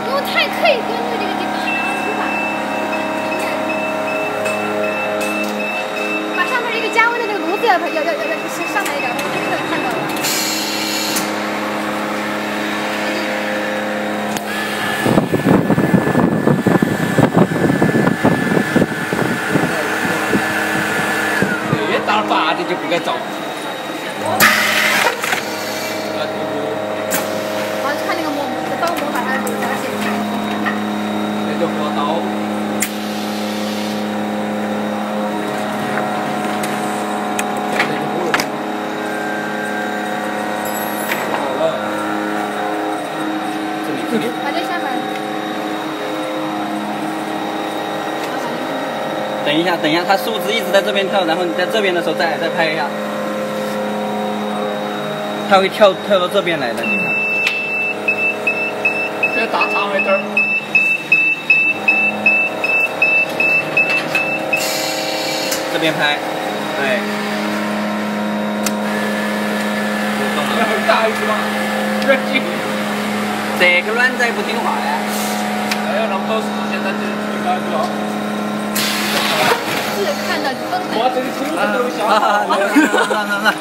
因为太可以根据这个地方，然后无法把上面这个加温的那个炉子要要要要要上来一点，我就可以看到了。越打发的就不该走。然后看那个磨刀磨把它给绞剪开。那就火刀。好了，这里这里。把这下面。等一下，等一下，它数字一直在这边跳，然后你在这边的时候再再拍一下，它会跳跳到这边来的，你看。这打长一点儿。这边拍，对。大一点嘛，这紧。这个卵仔不听话呀！还有那么多时间在这里去干就好。是看到我这里吹的都小。来来来来来。